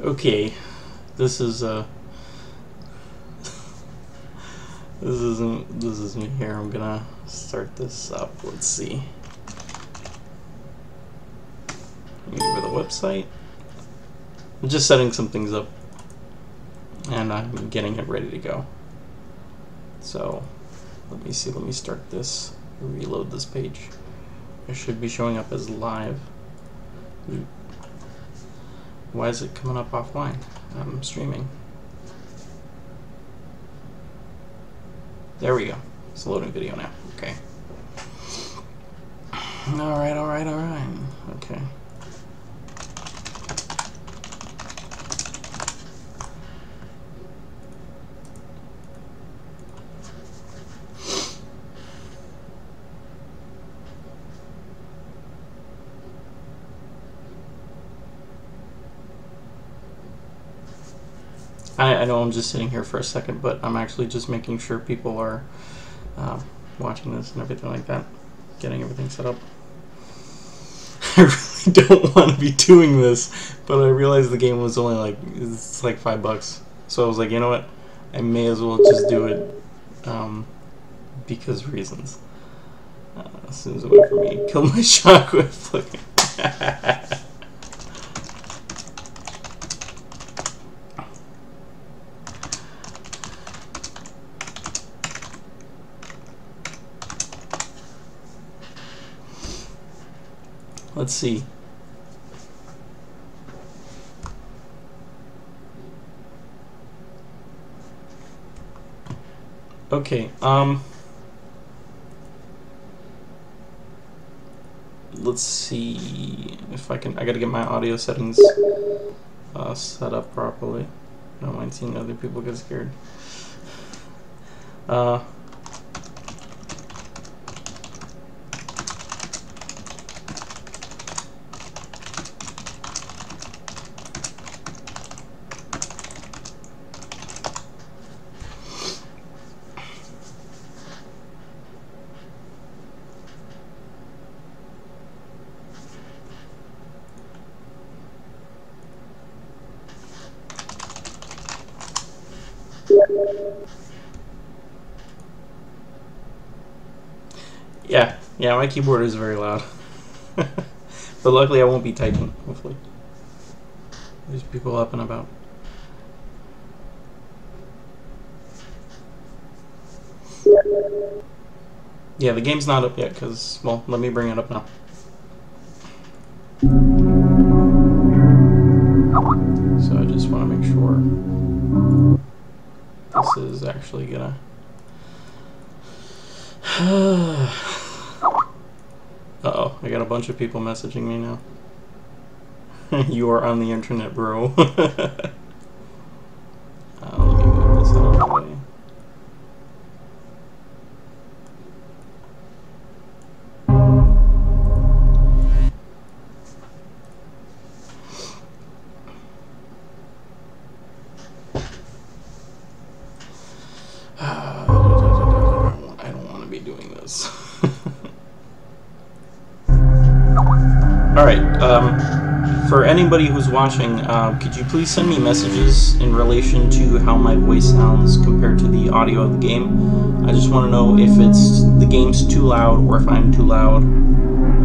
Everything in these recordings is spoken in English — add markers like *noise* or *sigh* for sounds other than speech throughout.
Okay, this is uh, *laughs* this isn't this isn't here. I'm gonna start this up. Let's see. Go to the website. I'm just setting some things up, and I'm getting it ready to go. So, let me see. Let me start this. Reload this page. It should be showing up as live. Why is it coming up offline? I'm streaming. There we go. It's loading video now. Okay. Alright, alright, alright. Okay. I, I know I'm just sitting here for a second, but I'm actually just making sure people are uh, watching this and everything like that, getting everything set up. *laughs* I really don't want to be doing this, but I realized the game was only like it's like five bucks, so I was like, you know what, I may as well just do it um, because reasons. Uh, as soon as it went for me, kill my *laughs* shockwave. *laughs* Look. Let's see. Okay, um... Let's see if I can... I gotta get my audio settings uh, set up properly. I don't mind seeing other people get scared. Uh... Yeah, yeah, my keyboard is very loud. *laughs* but luckily I won't be typing, hopefully. There's people up and about. Yeah, the game's not up yet, because, well, let me bring it up now. Actually gonna... *sighs* Uh-oh, I got a bunch of people messaging me now. *laughs* you are on the internet, bro. *laughs* anybody who's watching, uh, could you please send me messages in relation to how my voice sounds compared to the audio of the game? I just want to know if it's the game's too loud or if I'm too loud.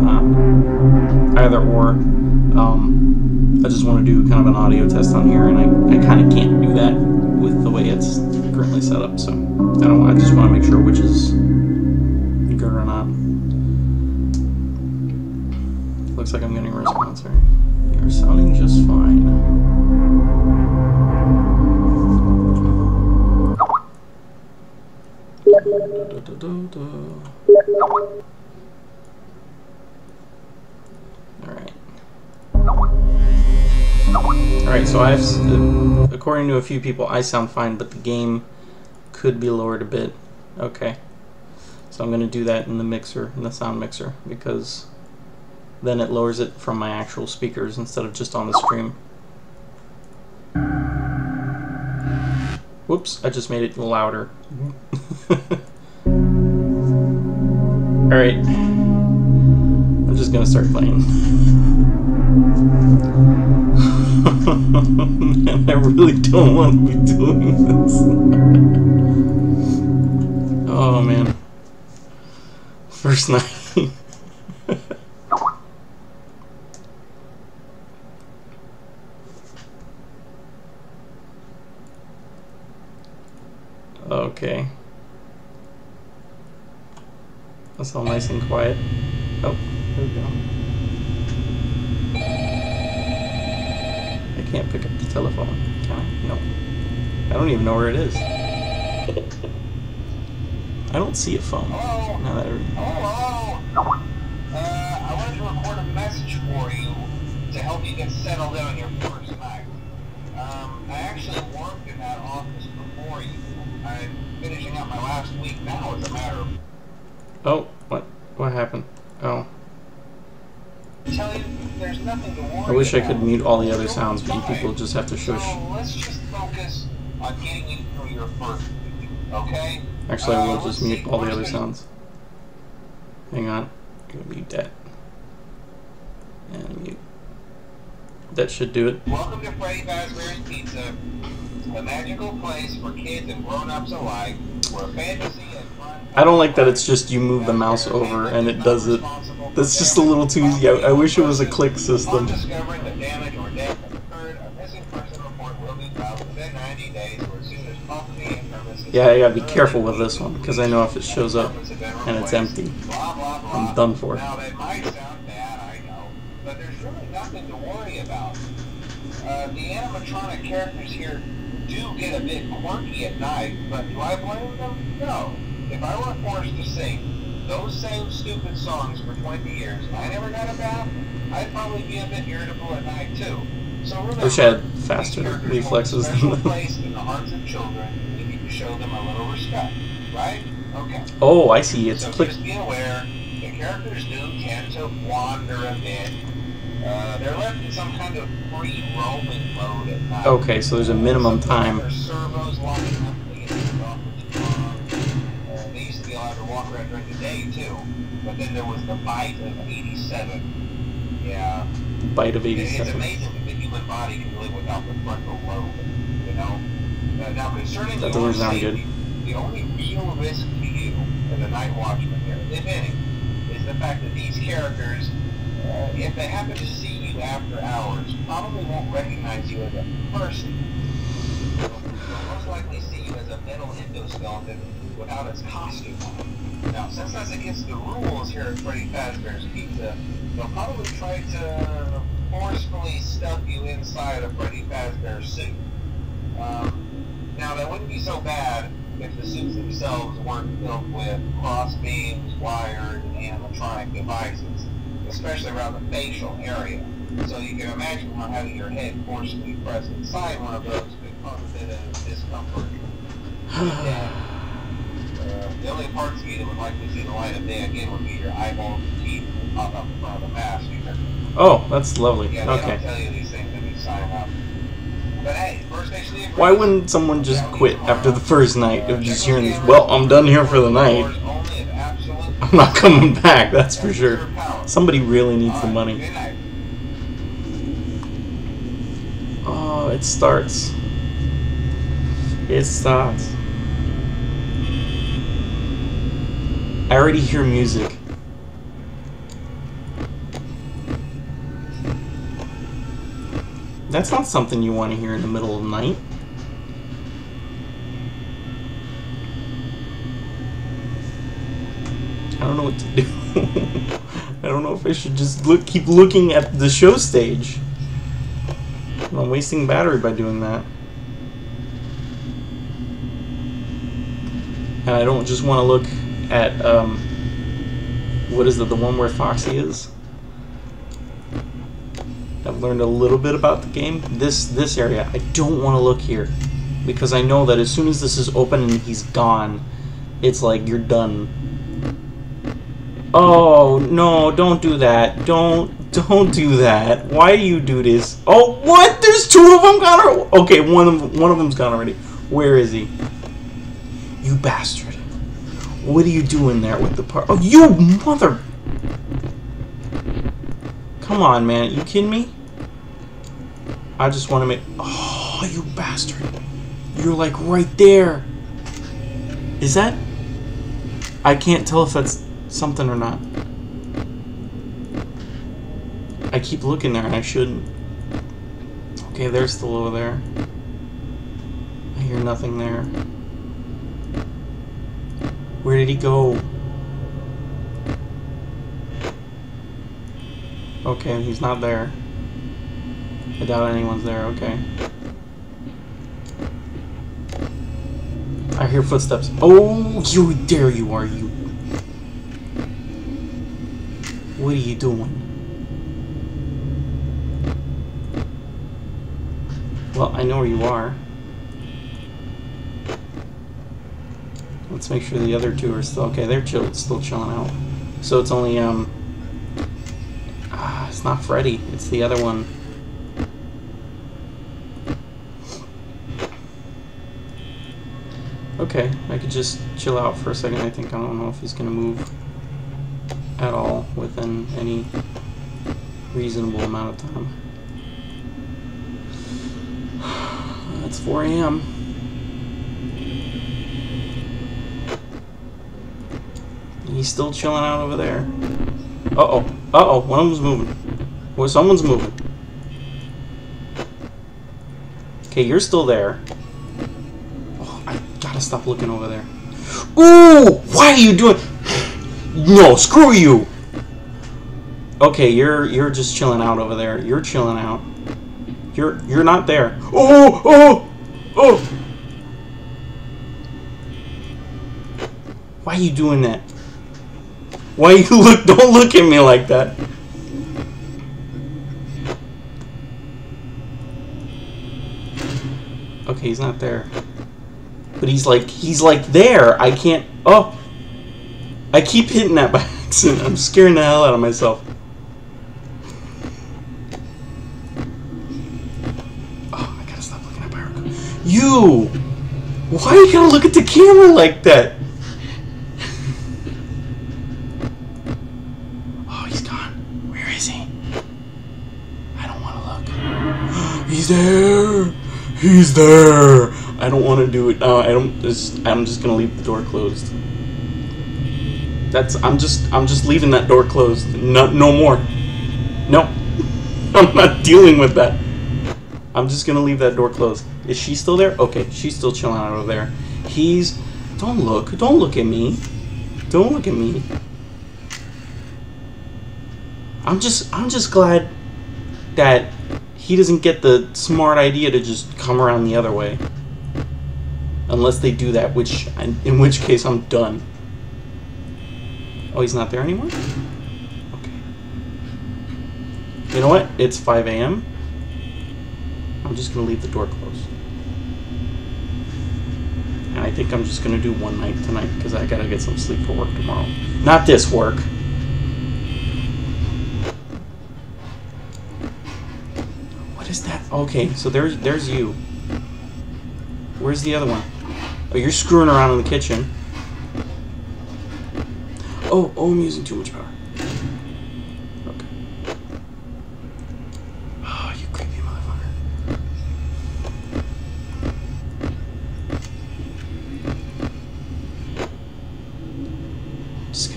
Uh, either or. Um, I just want to do kind of an audio test on here, and I, I kind of can't do that with the way it's currently set up. So I don't. I just want to make sure which is Looks like I'm getting a response here. You're sounding just fine. Alright. Alright, so I've, according to a few people, I sound fine, but the game could be lowered a bit. Okay. So I'm going to do that in the mixer, in the sound mixer, because then it lowers it from my actual speakers instead of just on the stream. Whoops, I just made it louder. *laughs* Alright. I'm just gonna start playing. *laughs* Man, I really don't want to be doing this. *laughs* oh man. First night. Okay. That's all nice and quiet. Oh, there we go. I can't pick up the telephone, can I? No. I don't even know where it is. I don't see a phone. Hello? Now that Hello? Uh, I wanted to record a message for you to help you get settled in on your first night. Um, I actually worked in that office before you. I'm finishing up my last week now as a matter of Oh, what? What happened? Oh. tell you there's nothing to worry I wish I could mute all the other sounds, but you people just have to shush. So let's just focus on getting you through your first week, okay? Actually, I will Uh, just mute all the other sounds. Hang on. I'm gonna mute that. And mute. That should do it. Welcome to Freddy Fazbear's Pizza, a magical place for kids and grown-ups alike, where fantasy and fun. I don't like that it's just you move the mouse over and it does it. That's just a little too easy. I, I wish it was a click system. discovering the damage or death occurred, a missing person report will be filed within 90 days or as soon as property. Yeah, I gotta be careful with this one because I know if it shows up and it's empty. I'm done for. Now, that might sound bad, I know, but there's really nothing to worry about. Uh, the animatronic characters here do get a bit quirky at night, but do I blame them? No. If I were forced to sing those same stupid songs for 20 years and I never got a bath, I'd probably be a bit irritable at night too. So remember, I wish I had faster reflexes than that. place in the hearts of children. Need to show them a little respect, right? Okay. Oh, I see. It's so click. just be aware, the characters do tend to wander a bit. Uh, they're left in some kind of free roaming mode at night. Okay, so there's a minimum time. There's servos locking up to get off for too. Uh, they used to be allowed to walk around during the day too, but then there was the bite of 87. Yeah, Bite of it- it's 87. amazing that the human body can live without the frontal lobe. You know. Uh, now concerning That doesn't sound good. the only real risk to you as a night watchman here, if any, is the fact that these characters, if they happen to see you after hours, probably won't recognize you as a person. They'll most likely see you as a metal endoskeleton without its costume on. Now, since that's against the rules here at Freddy Fazbear's Pizza, they'll probably try to forcefully stuff you inside a Freddy Fazbear suit. Um, now, that wouldn't be so bad if the suits themselves weren't filled with cross beams, wired, and animatronic devices, especially around the facial area. So you can imagine how having your head forcibly pressed inside one of those could cause a bit of discomfort. Yeah. *sighs* Uh, the only parts of you that would likely see the light of day again would be your eyeballs and teeth that pop up in front of the mask. Oh, that's lovely. Yeah, they Okay. don't tell you these things when you sign up. But hey, first station Why wouldn't someone just quit after the first night of just hearing this? Well, I'm done here for the night. I'm not coming back, that's for sure. Somebody really needs the money. Oh, it starts. It starts. I already hear music. That's not something you want to hear in the middle of the night. I don't know what to do. *laughs* I don't know if I should just look keep looking at the show stage. I'm wasting battery by doing that. And I don't just want to look at um, what is it, the one where Foxy is. I've learned a little bit about the game. This this area, I don't want to look here because I know that as soon as this is open and he's gone, it's like you're done. Oh no! Don't do that! Don't don't do that! Why do you do this? Oh what? There's two of them gone. Already? Okay, one of one of them's gone already. Where is he? You bastard! What are you doing there with the part? Oh, you mother! Come on, man! You kidding me? I just want to make. Oh, you bastard! You're like right there. Is that? I can't tell if that's something or not. I keep looking there and I shouldn't. Okay, there's the over there. I hear nothing there. Where did he go? Okay, he's not there. I doubt anyone's there, okay. I hear footsteps. Oh, you there you are, you. What are you doing? Well, I know where you are. Let's make sure the other two are still okay. They're chill, still chilling out. So it's only um. Ah, it's not Freddy. It's the other one. Okay, I could just chill out for a second. I think I don't know if he's gonna move within any reasonable amount of time. *sighs* It's 4 a.m. He's still chilling out over there. Uh-oh. Uh-oh. One of them's moving. Well, someone's moving. Okay, you're still there. Oh, I gotta stop looking over there. Ooh! Why are you doing... *sighs* No, screw you! Okay, you're you're just chilling out over there. You're chilling out. You're you're not there. Oh! Oh! Oh! oh. Why are you doing that? Why you *laughs* look? Don't look at me like that. Okay, he's not there. But he's like, he's like there. I can't. Oh, I keep hitting that by *laughs* accident. I'm scaring the hell out of myself. Oh, I gotta stop looking at Pyro. You. Why are you gonna look at the camera like that? Oh, he's gone. Where is he? I don't want to look. He's there. He's there. I don't want to do it. No, I don't. Just, I'm just gonna leave the door closed. That's. I'm just. I'm just leaving that door closed. No. No more. No. *laughs* I'm not dealing with that. I'm just gonna leave that door closed. Is she still there? Okay, she's still chilling out over there. He's. Don't look. Don't look at me. Don't look at me. I'm just. I'm just glad that he doesn't get the smart idea to just come around the other way. Unless they do that, which in which case I'm done. Oh, he's not there anymore? Okay. You know what? It's 5 a.m. I'm just going to leave the door closed. And I think I'm just going to do one night tonight because I got to get some sleep for work tomorrow. Not this work. What is that? Okay, so there's there's you. Where's the other one? Oh, you're screwing around in the kitchen. Oh, oh, I'm using too much power. Okay. Oh, you creepy motherfucker.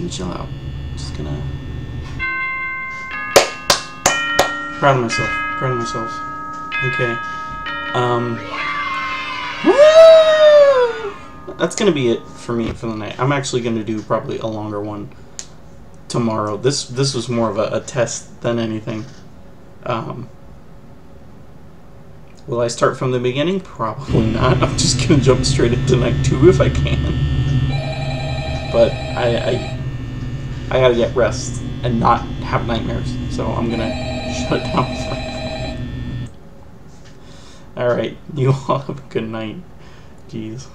Gonna chill out. Just gonna. Proud of myself. Proud of myself. Okay. Um. That's gonna be it for me for the night. I'm actually gonna do probably a longer one tomorrow. This this was more of a, a test than anything. Um, will I start from the beginning? Probably not. I'm just gonna jump straight into night two if I can. But I I, I gotta get rest and not have nightmares. So I'm gonna *laughs* shut it down. Alright, *laughs* you all have a good night. Jeez.